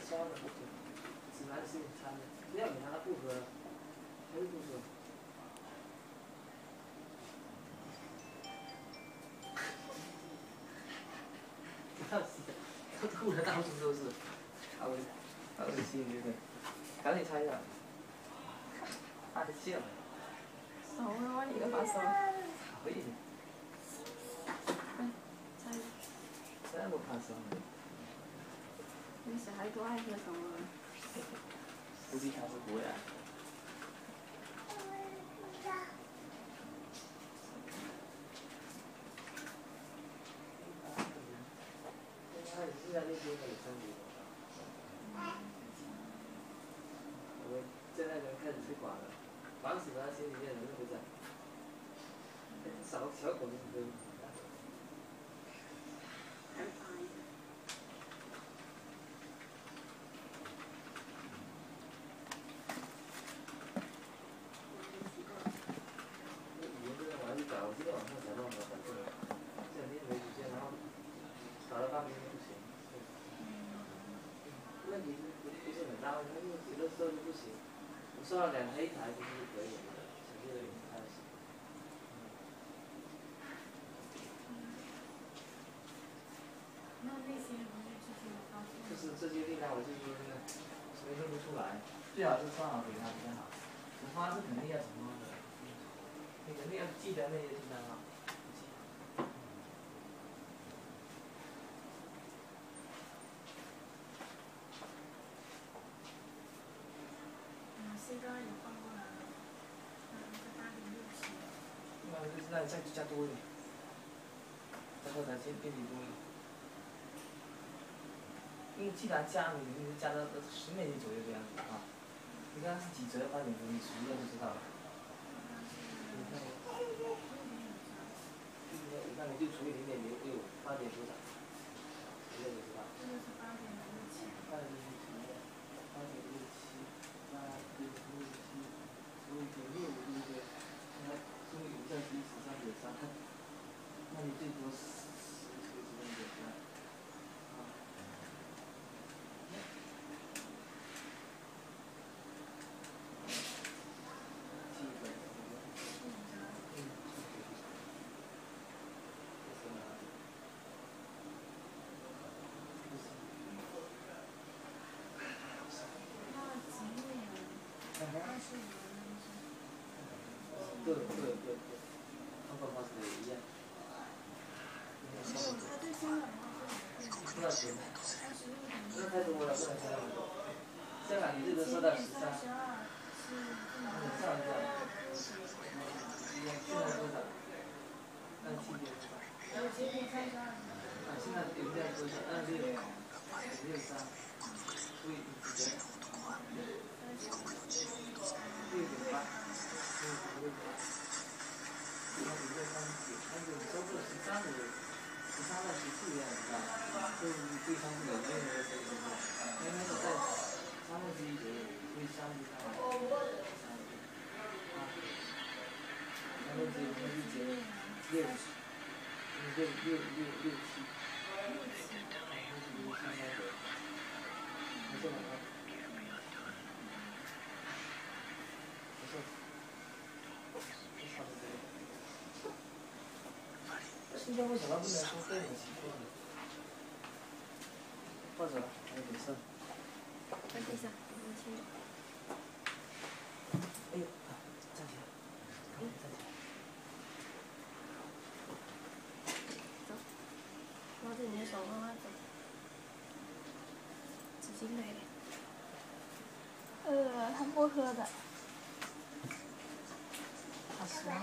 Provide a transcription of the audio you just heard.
还点烧的不行，只拿是掺的，不要拿它不喝，他就不喝。要死，他吐的到处都是，好恶好恶心，真的，赶紧擦一下，太气了。手啊，我一个把手。可以。嗯，擦一下。这么怕生的。你小孩多爱喝手啊。估计他是不会啊。现在那些可以升级我们现在人开始推广了，心里面人都不在。小小狗子都。语言这个玩意找，我今天晚上才弄的，反正这两天没时间，然后搞了半天都不行。问题是不不是很大，他就觉得收就不行。我收了两台一台其实就可以了，小些的也不太行。那那些就是这些力量，我就是维护不出来，最好是算好给他比较好。红花是肯定要成功的，你肯定要记得那些地方啊。那就是让你再加多一点，再后台先给你多一点。因为既然加你，你就加到十美金左右这样子啊。你看是几折八点多，你数一下就知道了。你看，你看你就除以零点零六，八点多少？一下就知道。八点六七，八点六七，八点六七，除以点六对不对？那除以五再除以十三点三，那你最多十十十十三点三。啊。基本。嗯。对对对对，他爸爸是一样。不要钱，这太多了，不能太多。香港你这个收到十三，嗯，这样子。现在多少？按七点多少？啊，现在有在多少？按六，六三，除以几折？六点八，六点六点八。然后你再三点，那就收个十三左右，十三到十四这样子吧，就对方是有没有那个谁谁谁，因为那个在三分之一左右，所以相对上来，啊，三分之一那就减六，六六六六七，那就是六七三折，没事吧啊？没事。差不多。新疆为什么不能收费呢？或者还有点事。等一下，我先。哎呦，站起来，赶紧站起来。走，拿着你的手慢慢走。纸巾来了。呃，他不喝的。他是十万。